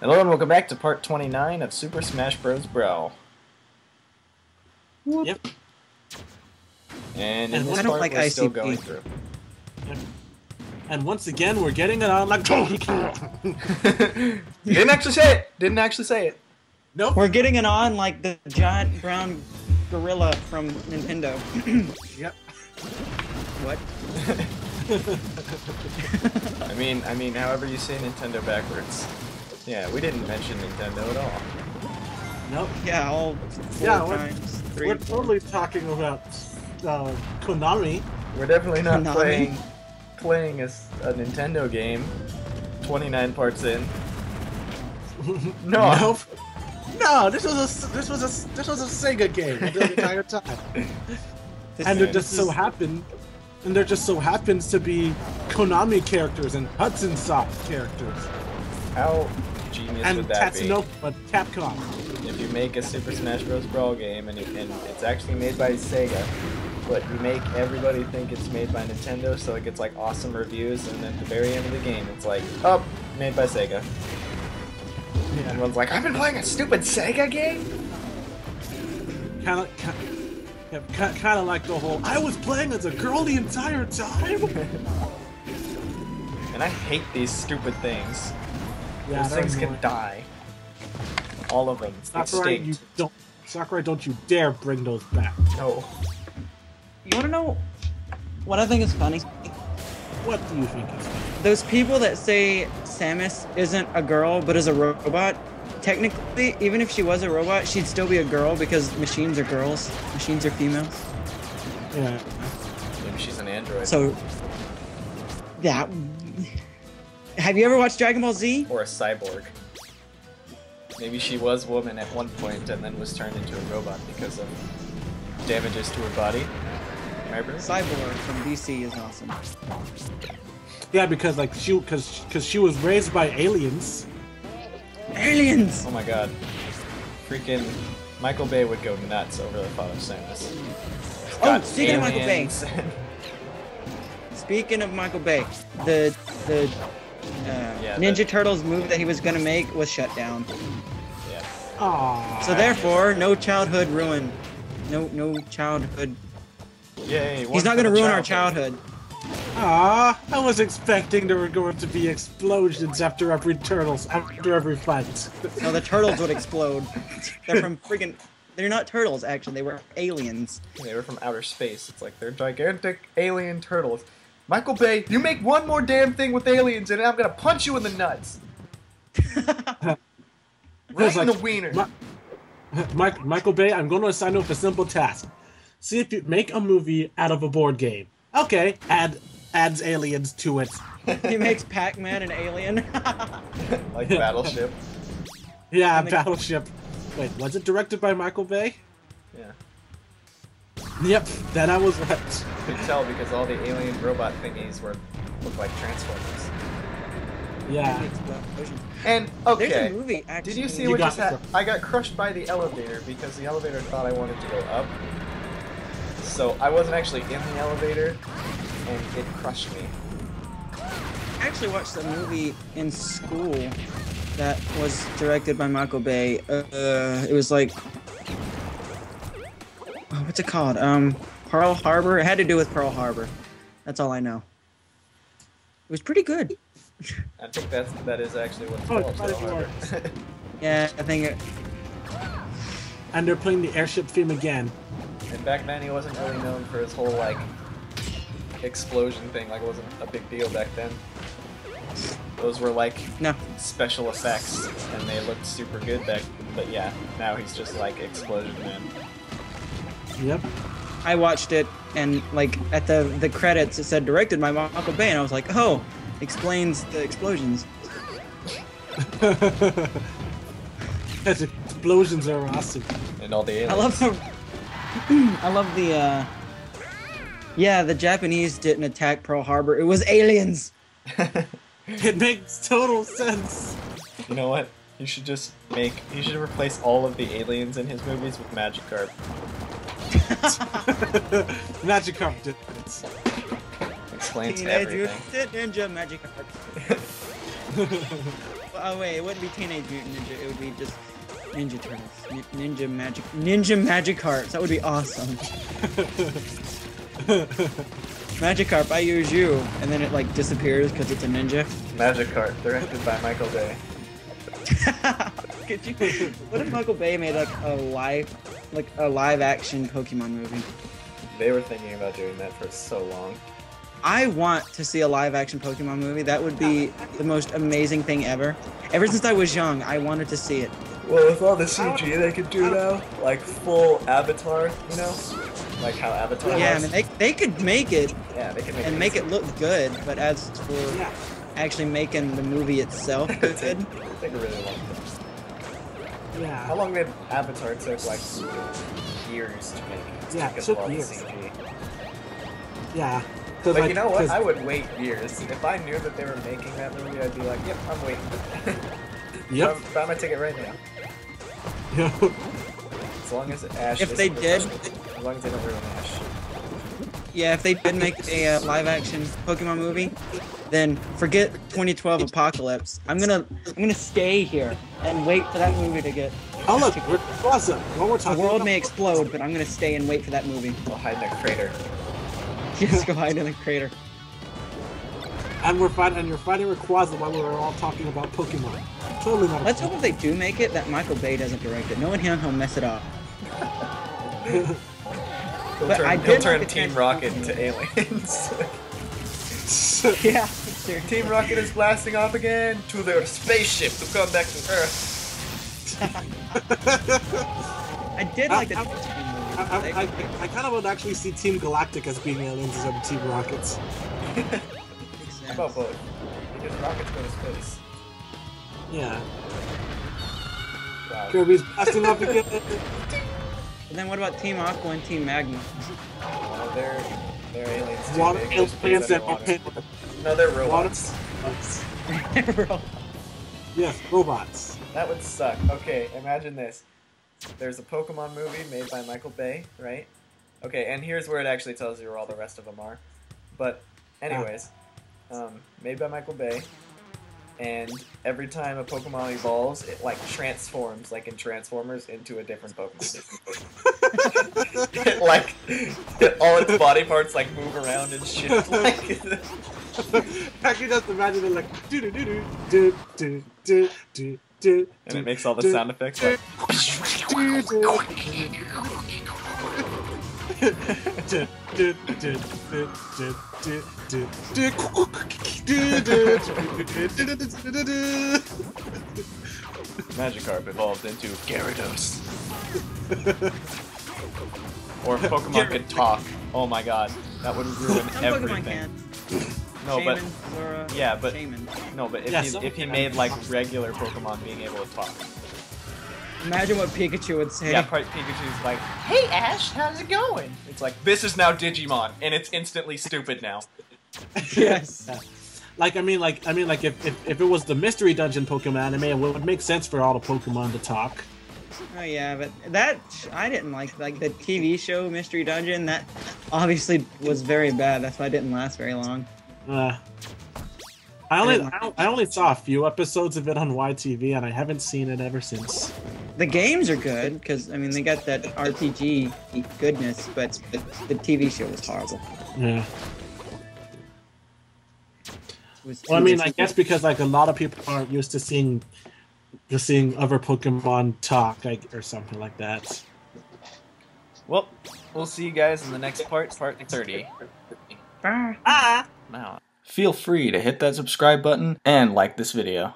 Hello and welcome back to part 29 of Super Smash Bros. Brawl. Yep. And in And this I don't part, like we're still going through. And once again, we're getting it on like. Didn't actually say it! Didn't actually say it. nope. We're getting it on like the giant brown gorilla from Nintendo. Yep. what? I mean, I mean, however you say Nintendo backwards. Yeah, we didn't mention Nintendo at all. Nope. Yeah, all four Yeah, we're- times. Three. We're totally talking about uh, Konami. We're definitely not Konami. playing playing a Nintendo game. 29 parts in. No. Nope. No, this was a this was a this was a Sega game the entire time, This and is- it just so happened, and there just so happens to be Konami characters and Hudson Soft characters How genius and would that be? But Capcom. If you make a Super Smash Bros. Brawl game and, and it's actually made by Sega, but you make everybody think it's made by Nintendo, so it gets like awesome reviews, and then at the very end of the game, it's like, oh, made by Sega. Yeah. Everyone's like, I've been playing a stupid Sega game. Kind of, kind of like the whole. I was playing as a girl the entire time. And I hate these stupid things. Yeah, Those they're things can die. All of them. Sakurai, you Extinct. don't. Sakurai, don't you dare bring those back. No. You wanna know what I think is funny? What do you think is funny? Those people that say Samus isn't a girl but is a robot, technically, even if she was a robot, she'd still be a girl because machines are girls, machines are females. Yeah. Maybe she's an android. So, yeah. Have you ever watched Dragon Ball Z? or a cyborg. Maybe she was woman at one point and then was turned into a robot because of damages to her body. Remember? Cyborg from DC is awesome. Yeah, because like she, because because she was raised by aliens. Aliens! Oh my god. Freaking Michael Bay would go nuts over the thought of Samus. Oh, Got speaking of Michael Bay. Speaking of Michael Bay, the the uh, Yeah, Ninja the- Turtles move that he was gonna make was shut down. yeah. Aww. So therefore, no childhood ruin. No no childhood. Yay. He's not gonna the ruin our childhood. Aw, I was expecting there were going to be explosions after every turtles after every fight. No, the turtles would explode. They're from freaking. They're not turtles, actually. They were aliens. They were from outer space. It's like they're gigantic alien turtles. Michael Bay, you make one more damn thing with aliens and I'm gonna punch you in the nuts. right It's in the wiener. Mi- Mike, Michael Bay, I'm going to assign you with a simple task. See if you make a movie out of a board game. Okay, add adds aliens to it. he makes Pac-Man an alien. like Battleship. Yeah, the- Battleship. Wait, was it directed by Michael Bay? Yeah. Yep, then I was right. Could tell because all the alien robot thingies were look like Transformers. Yeah. Explosions. And There's okay, a movie actually. did you see You what just happened? I got crushed by the elevator because the elevator thought I wanted to go up. So I wasn't actually in the elevator, and it crushed me. I actually watched a movie in school that was directed by Michael Bay. Uh, it was like, what's it called? Um, Pearl Harbor. It had to do with Pearl Harbor. That's all I know. It was pretty good. I think that's that is actually what it's Oh, called. quite Pearl Harbor. Yeah, I think it. And they're playing the airship theme again. and back then he wasn't really known for his whole like explosion thing. Like it wasn't a big deal back then. Those were like No, special effects, and they looked super good back. But yeah, now he's just like explosion man. Yep. I watched it, and like at the the credits, it said directed by Michael Bay, and I was like, oh, explains the explosions. Those explosions are awesome. And all the aliens. I love the. I love the. uh Yeah, the Japanese didn't attack Pearl Harbor. It was aliens. It makes total sense. you know what? You should just make. You should replace all of the aliens in his movies with Magikarp. Magikarp did it. Explains Teenage everything. Mutant Ninja Magic. oh wait, it wouldn't be Teenage Mutant Ninja. It would be just Ninja Turtles, Nin- Ninja Magic, Ninja Magic Hearts. That would be awesome. Magikarp, I use you, and then it like disappears because it's a ninja. Magikarp, directed by Michael Bay. Could you? What if Michael Bay made like a live, like a live action Pokemon movie? They were thinking about doing that for so long. I want to see a live action Pokemon movie. That would be the most amazing thing ever. Ever since I was young, I wanted to see it. Well, with all the CG oh. they could do oh. now, like full Avatar, you know, like how Avatar Yeah, I mean they, they could make it yeah, they could make and make it look good, but as for Yeah. Actually making the movie itself take, good, take a really long time. How long did Avatar took? Like years to make. It Yeah, took it took a years. CG. Yeah. But like, you know what? 'cause- I would wait years. If I knew that they were making that movie, I'd be like, yep, I'm waiting. Yep. I'm buy my ticket right now. Yep. As long as Ash. If they did- As long as they don't ruin Ash. Yeah, if they did make a uh, live action Pokemon movie, then forget 2012 Apocalypse. I'm gonna I'm gonna stay here and wait for that movie to get. oh look, we're awesome. What we're The world about. may explode, but I'm gonna stay and wait for that movie. We'll hide in a crater. Just go hide in the crater. and we're fighting, and you're fighting Rayquaza while we were all talking about Pokemon. Totally not. Let's hope if they do make it that Michael Bay doesn't direct it. Knowing him, he'll mess it up. He'll But turn, I he'll did turn like Team Rocket into aliens. Yeah, sure. Team Rocket is blasting off again to their spaceship to come back to Earth. I did like the I- I- Team movie. I, I, I, I kind of would actually see Team Galactic as being aliens instead of Team Rockets. How about both? Because rockets go to space. Yeah. Wow. Kirby's blasting off again. And then what about Team Aqua and Team Magma? Well, they're they're aliens too. Water They can just breathe plants and underwater. No, they're robots. Bro. Yes, robots. That would suck. Okay, imagine this. There's a Pokemon movie made by Michael Bay, right? Okay, and here's where it actually tells you where all the rest of them are. But, anyways, um, made by Michael Bay, and every time a Pokemon evolves, it like transforms, like in Transformers, into a different Pokemon. it, like, all its body parts like move around and shit. Like, I can just imagine it like do do do do do do do do do. and it makes all the sound effects like. Magikarp evolved into Gyarados. or if Pokemon could talk. Oh my god, that would ruin everything. can. No, but Zora, yeah, but- Shaman. no, but if Yeah, he if he made like regular Pokemon being able to talk. Imagine what Pikachu would say. Yeah, Pi- Pikachu's like, "Hey Ash, how's it going?" It's like this is now Digimon, and it's instantly stupid now. yes. Like I mean, like I mean, like if, if, if it was the mystery dungeon Pokemon anime, it would make sense for all the Pokemon to talk. Oh yeah, but that I didn't like like the TV show Mystery Dungeon. That obviously was very bad. That's why it didn't last very long. Uh, I only I, I only saw a few episodes of it on YTV, and I haven't seen it ever since. The games are good because I mean they got that RPG goodness, but the, the TV show was horrible. Yeah. Was Well, I mean, I guess because like a lot of people aren't used to seeing, to seeing other Pokemon talk, like or something like that. Well, we'll see you guys in the next part, part thirty. Ah. Ah. Now, feel free to hit that subscribe button and like this video.